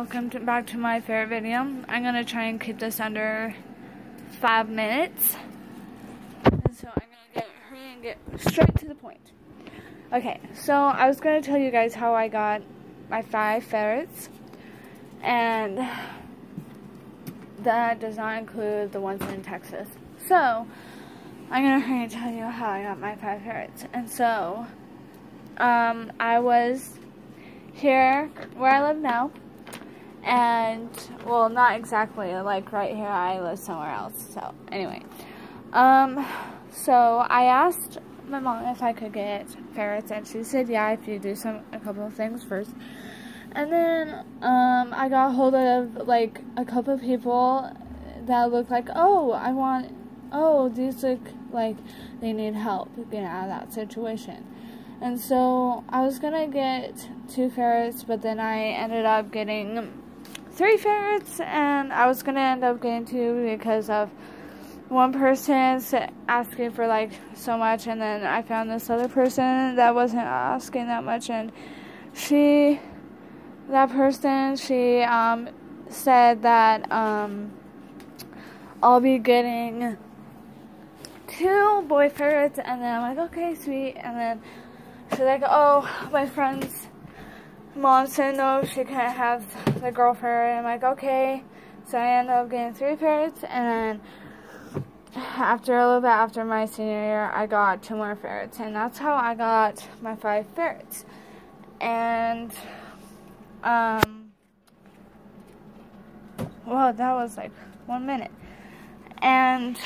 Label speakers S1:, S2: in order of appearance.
S1: welcome to, back to my favorite video. I'm going to try and keep this under five minutes. And so I'm going to get hurry and get straight to the point. Okay, so I was going to tell you guys how I got my five ferrets. And that does not include the ones in Texas. So, I'm going to hurry and tell you how I got my five ferrets. And so, um, I was here where I live now. And, well, not exactly, like right here, I live somewhere else. So, anyway. Um, so I asked my mom if I could get ferrets, and she said, yeah, if you do some, a couple of things first. And then, um, I got hold of, like, a couple of people that looked like, oh, I want, oh, these look like they need help getting out of that situation. And so I was gonna get two ferrets, but then I ended up getting three ferrets, and I was gonna end up getting two because of one person asking for like so much, and then I found this other person that wasn't asking that much, and she, that person, she um, said that um, I'll be getting two boy ferrets, and then I'm like, okay, sweet, and then She's like, oh, my friend's mom said no, she can't have the girl ferret. I'm like, okay. So I ended up getting three ferrets, and then after a little bit after my senior year, I got two more ferrets, and that's how I got my five ferrets. And, um, well, that was like one minute. And